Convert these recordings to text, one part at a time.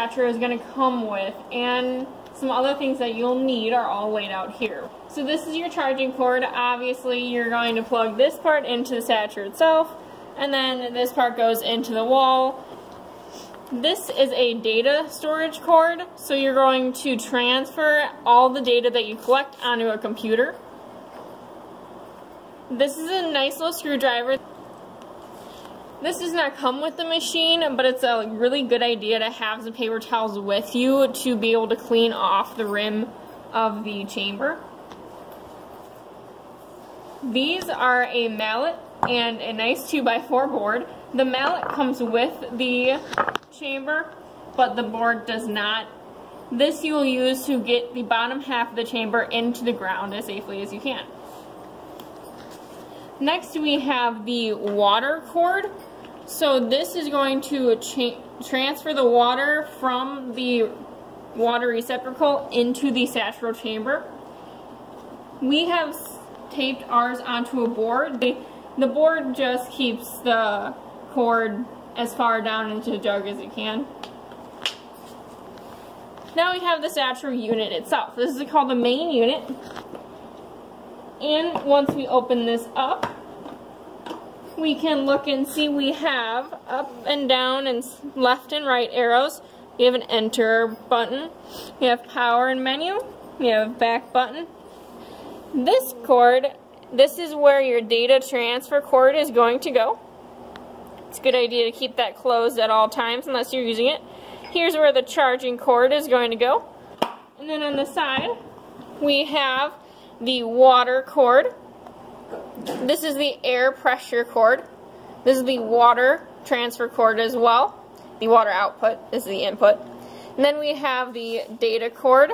Is going to come with and some other things that you'll need are all laid out here. So this is your charging cord. Obviously you're going to plug this part into the Saturo itself and then this part goes into the wall. This is a data storage cord, so you're going to transfer all the data that you collect onto a computer. This is a nice little screwdriver. This does not come with the machine, but it's a really good idea to have some paper towels with you to be able to clean off the rim of the chamber. These are a mallet and a nice 2x4 board. The mallet comes with the chamber, but the board does not. This you will use to get the bottom half of the chamber into the ground as safely as you can. Next we have the water cord. So this is going to transfer the water from the water receptacle into the Saturo chamber. We have taped ours onto a board. The, the board just keeps the cord as far down into the jug as it can. Now we have the Saturo unit itself. This is called the main unit. And once we open this up, we can look and see we have up and down and left and right arrows. We have an enter button. We have power and menu. We have back button. This cord, this is where your data transfer cord is going to go. It's a good idea to keep that closed at all times unless you're using it. Here's where the charging cord is going to go. And then on the side, we have the water cord. This is the air pressure cord. This is the water transfer cord as well. The water output is the input. And then we have the data cord.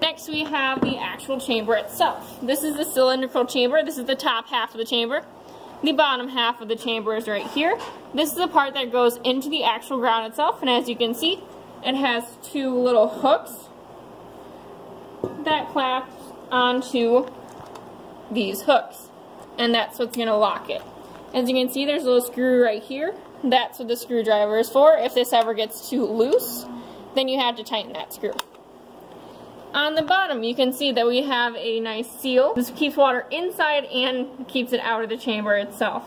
Next we have the actual chamber itself. This is the cylindrical chamber. This is the top half of the chamber. The bottom half of the chamber is right here. This is the part that goes into the actual ground itself. And as you can see, it has two little hooks that clamp onto these hooks and that's what's going to lock it. As you can see, there's a little screw right here. That's what the screwdriver is for. If this ever gets too loose, then you have to tighten that screw. On the bottom, you can see that we have a nice seal. This keeps water inside and keeps it out of the chamber itself.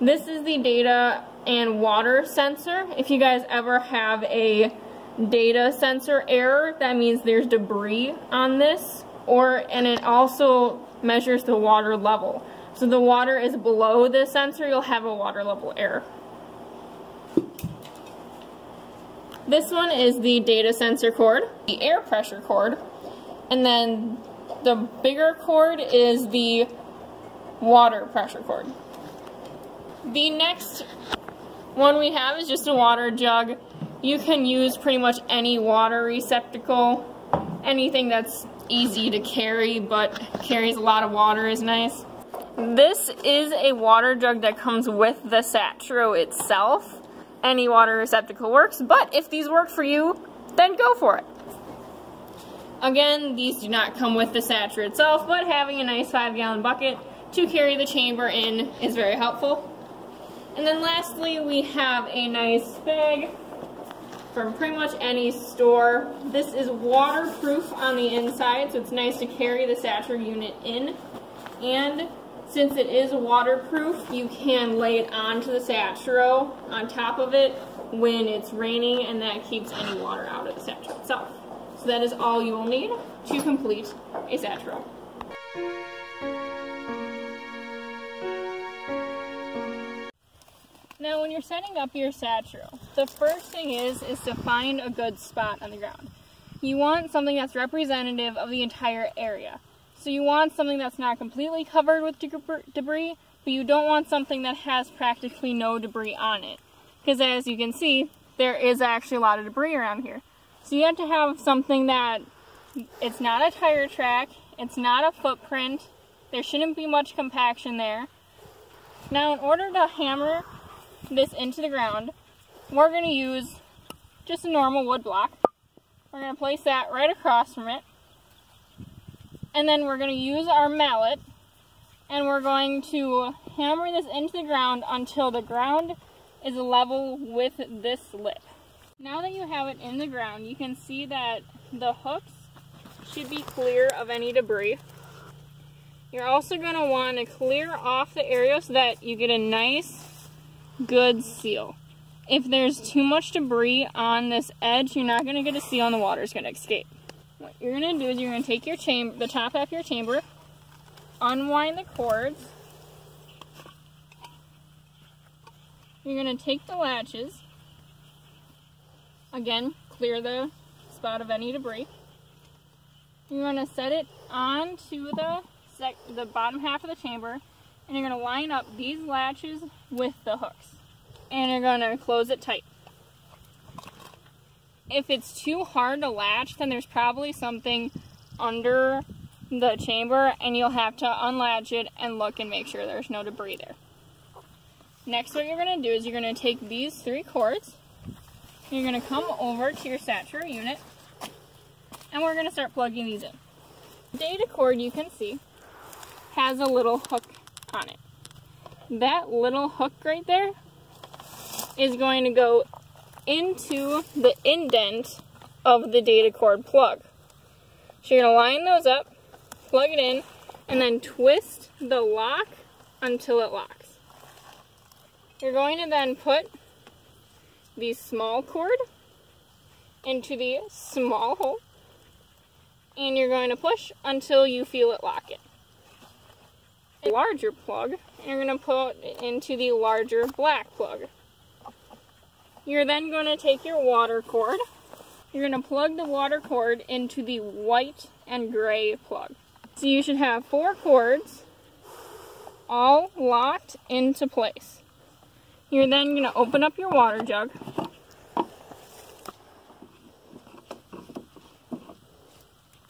This is the data and water sensor. If you guys ever have a data sensor error, that means there's debris on this. Or, and it also measures the water level. So the water is below the sensor, you'll have a water level error. This one is the data sensor cord, the air pressure cord, and then the bigger cord is the water pressure cord. The next one we have is just a water jug. You can use pretty much any water receptacle, anything that's easy to carry but carries a lot of water is nice. This is a water jug that comes with the Saturo itself. Any water receptacle works, but if these work for you, then go for it. Again, these do not come with the Saturo itself, but having a nice 5 gallon bucket to carry the chamber in is very helpful. And then lastly, we have a nice bag from pretty much any store. This is waterproof on the inside, so it's nice to carry the Saturo unit in. And since it is waterproof, you can lay it onto the Saturo on top of it when it's raining and that keeps any water out of the Saturo itself. So that is all you will need to complete a Saturo. Now when you're setting up your Saturo, the first thing is, is to find a good spot on the ground. You want something that's representative of the entire area. So you want something that's not completely covered with debris, but you don't want something that has practically no debris on it. Because as you can see, there is actually a lot of debris around here. So you have to have something that it's not a tire track, it's not a footprint, there shouldn't be much compaction there. Now in order to hammer this into the ground, we're going to use just a normal wood block. We're going to place that right across from it. And then we're going to use our mallet and we're going to hammer this into the ground until the ground is level with this lip. Now that you have it in the ground, you can see that the hooks should be clear of any debris. You're also going to want to clear off the area so that you get a nice, good seal. If there's too much debris on this edge, you're not going to get a seal and the water is going to escape. What you're going to do is you're going to take your chamber, the top half of your chamber, unwind the cords. You're going to take the latches. Again, clear the spot of any debris. You're going to set it onto the the bottom half of the chamber and you're going to line up these latches with the hooks and you're going to close it tight. If it's too hard to latch then there's probably something under the chamber and you'll have to unlatch it and look and make sure there's no debris there. Next what you're going to do is you're going to take these three cords you're going to come over to your Saturo unit and we're going to start plugging these in. Data cord you can see has a little hook on it. That little hook right there is going to go into the indent of the data cord plug. So you're going to line those up, plug it in, and then twist the lock until it locks. You're going to then put the small cord into the small hole and you're going to push until you feel it lock it larger plug and you're going to put into the larger black plug. You're then going to take your water cord. You're going to plug the water cord into the white and gray plug. So you should have four cords all locked into place. You're then going to open up your water jug.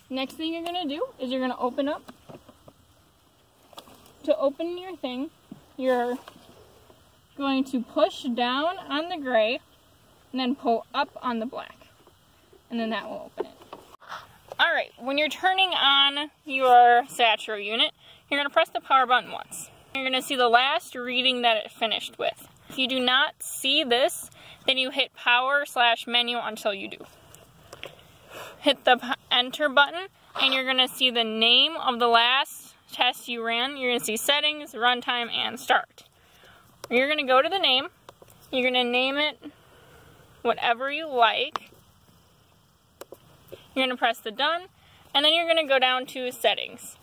Next thing you're going to do is you're going to open up to open your thing, you're going to push down on the gray and then pull up on the black. And then that will open it. Alright, when you're turning on your Saturo unit, you're going to press the power button once. You're going to see the last reading that it finished with. If you do not see this, then you hit power slash menu until you do. Hit the enter button and you're going to see the name of the last test you ran, you're going to see settings, runtime, and start. You're going to go to the name. You're going to name it whatever you like. You're going to press the done, and then you're going to go down to settings.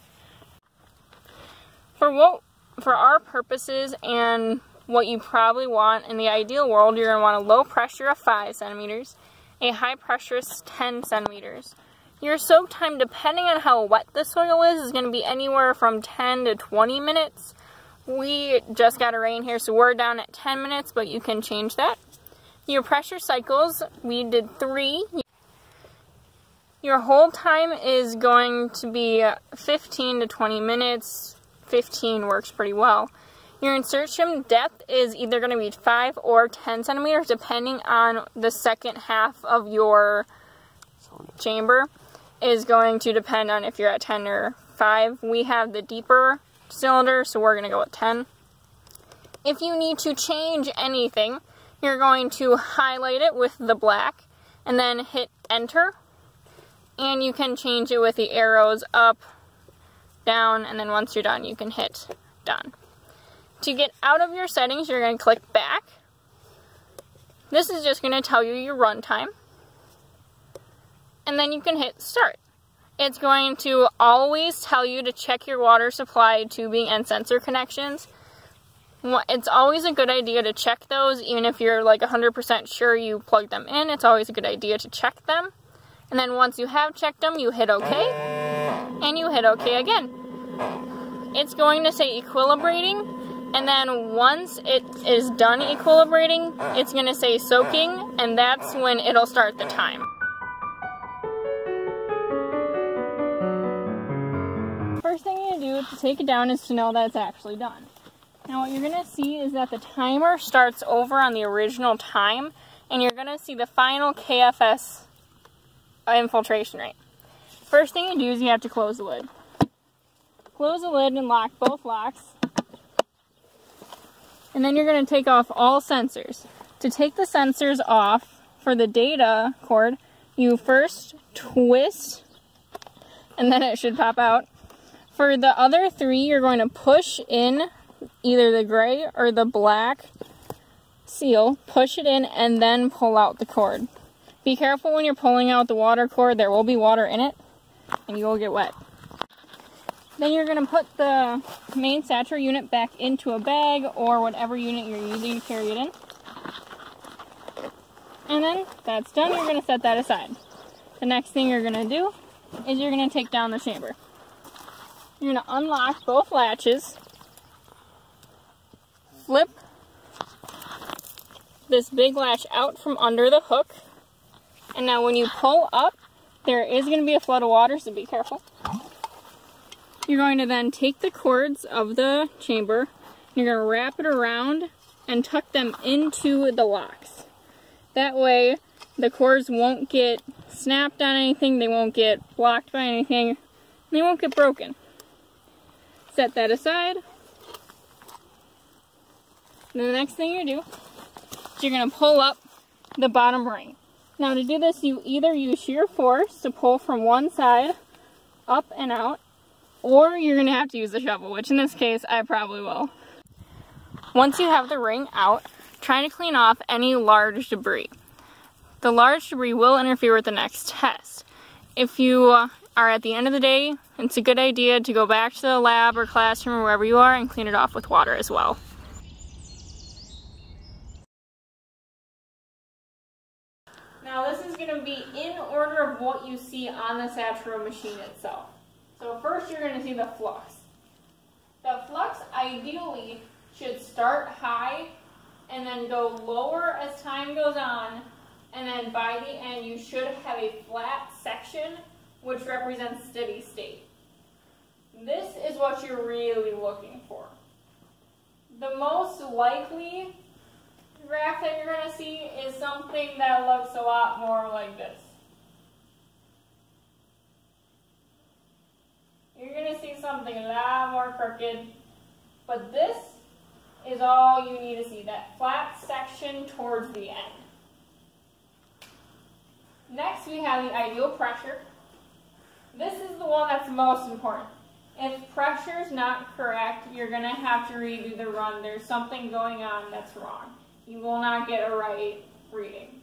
For what, for our purposes and what you probably want in the ideal world, you're going to want a low pressure of 5 centimeters, a high pressure of 10 centimeters. Your soak time, depending on how wet the soil is, is going to be anywhere from 10 to 20 minutes. We just got a rain here, so we're down at 10 minutes, but you can change that. Your pressure cycles, we did three. Your hold time is going to be 15 to 20 minutes. 15 works pretty well. Your insertion depth is either going to be 5 or 10 centimeters, depending on the second half of your chamber is going to depend on if you're at 10 or 5. We have the deeper cylinder, so we're going to go with 10. If you need to change anything, you're going to highlight it with the black and then hit enter. And you can change it with the arrows up, down, and then once you're done, you can hit done. To get out of your settings, you're going to click back. This is just going to tell you your runtime and then you can hit start. It's going to always tell you to check your water supply, tubing, and sensor connections. It's always a good idea to check those, even if you're like 100% sure you plugged them in. It's always a good idea to check them. And then once you have checked them, you hit OK, and you hit OK again. It's going to say equilibrating, and then once it is done equilibrating, it's going to say soaking, and that's when it'll start the time. First thing you do to take it down is to know that it's actually done. Now what you're going to see is that the timer starts over on the original time and you're going to see the final KFS infiltration rate. First thing you do is you have to close the lid. Close the lid and lock both locks. And then you're going to take off all sensors. To take the sensors off for the data cord, you first twist and then it should pop out. For the other three, you're going to push in either the gray or the black seal, push it in, and then pull out the cord. Be careful when you're pulling out the water cord, there will be water in it, and you will get wet. Then you're going to put the main Saturo unit back into a bag or whatever unit you're using to carry it in. And then that's done, you're going to set that aside. The next thing you're going to do is you're going to take down the chamber. You're going to unlock both latches, flip this big latch out from under the hook, and now when you pull up, there is going to be a flood of water, so be careful. You're going to then take the cords of the chamber, you're going to wrap it around and tuck them into the locks. That way, the cords won't get snapped on anything, they won't get blocked by anything, they won't get broken. Set that aside. And the next thing you do is you're going to pull up the bottom ring. Now to do this, you either use sheer force to pull from one side up and out, or you're going to have to use the shovel, which in this case, I probably will. Once you have the ring out, try to clean off any large debris. The large debris will interfere with the next test. If you uh, are at the end of the day, it's a good idea to go back to the lab or classroom or wherever you are and clean it off with water as well. Now this is going to be in order of what you see on the Saturo machine itself. So first you're going to see the flux. The flux ideally should start high and then go lower as time goes on and then by the end you should have a flat section which represents steady state. This is what you're really looking for. The most likely graph that you're going to see is something that looks a lot more like this. You're going to see something a lot more crooked, but this is all you need to see, that flat section towards the end. Next, we have the ideal pressure. This is the one that's most important. If pressure is not correct, you're going to have to redo the run. There's something going on that's wrong. You will not get a right reading.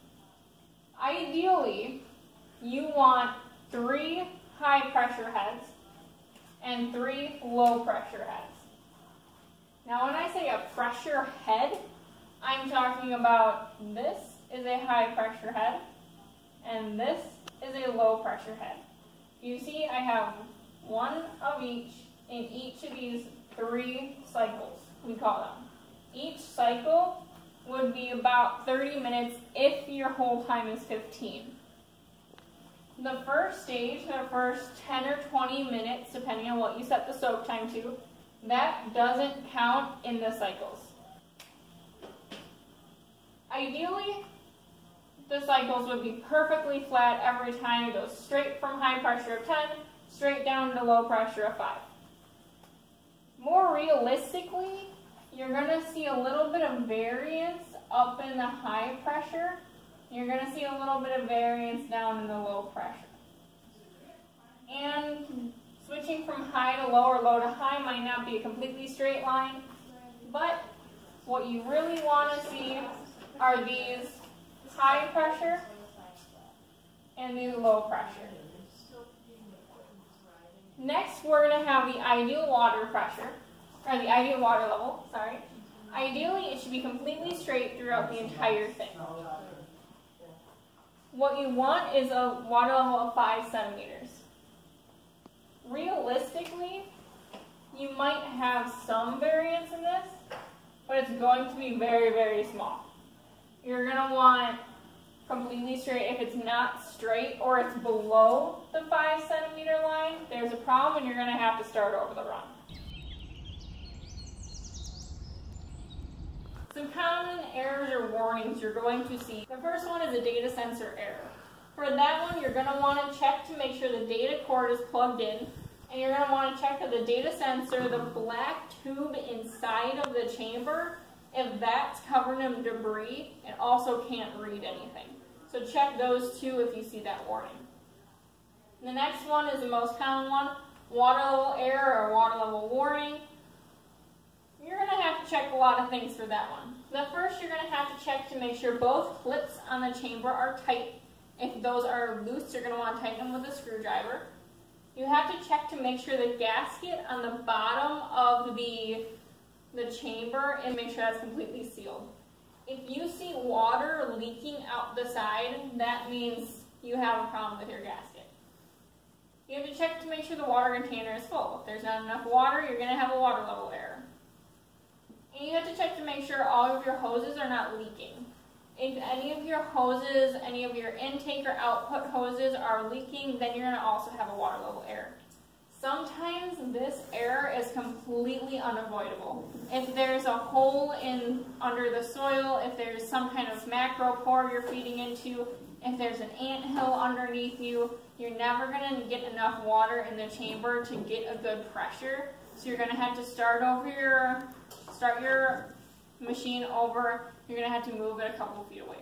Ideally, you want three high pressure heads and three low pressure heads. Now when I say a pressure head, I'm talking about this is a high pressure head and this is a low pressure head. You see I have one of each in each of these three cycles, we call them. Each cycle would be about 30 minutes if your whole time is 15. The first stage, the first 10 or 20 minutes, depending on what you set the soak time to, that doesn't count in the cycles. Ideally, the cycles would be perfectly flat every time. It goes straight from high pressure of 10, straight down to low pressure of 5. More realistically, you're going to see a little bit of variance up in the high pressure. You're going to see a little bit of variance down in the low pressure. And switching from high to low or low to high might not be a completely straight line, but what you really want to see are these high pressure and these low pressure. Next, we're going to have the ideal water pressure, or the ideal water level, sorry. Ideally, it should be completely straight throughout the entire thing. What you want is a water level of 5 centimeters. Realistically, you might have some variance in this, but it's going to be very, very small. You're going to want completely straight. If it's not straight or it's below the 5 centimeter line, there's a problem and you're going to have to start over the run. Some common errors or warnings you're going to see. The first one is a data sensor error. For that one, you're going to want to check to make sure the data cord is plugged in, and you're going to want to check that the data sensor, the black tube inside of the chamber, if that's covered in debris, it also can't read anything. So check those two if you see that warning. The next one is the most common one, water level error or water level warning. You're going to have to check a lot of things for that one. The first you're going to have to check to make sure both clips on the chamber are tight. If those are loose, you're going to want to tighten them with a screwdriver. You have to check to make sure the gasket on the bottom of the, the chamber and make sure that's completely sealed. If you see water leaking out the side, that means you have a problem with your gasket. You have to check to make sure the water container is full. If there's not enough water, you're going to have a water level error. And you have to check to make sure all of your hoses are not leaking. If any of your hoses, any of your intake or output hoses are leaking, then you're going to also have a water level error. Sometimes this error is completely unavoidable. If there's a hole in under the soil, if there's some kind of macro pore you're feeding into, if there's an ant hill underneath you, you're never going to get enough water in the chamber to get a good pressure. So you're going to have to start over your start your machine over. You're going to have to move it a couple feet away